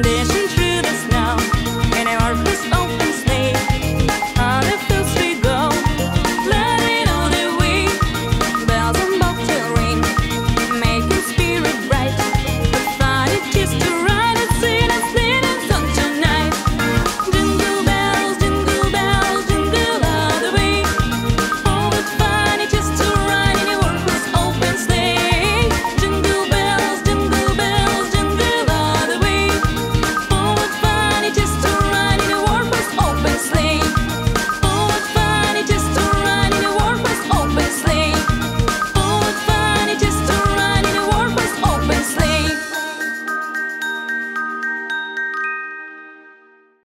Deixa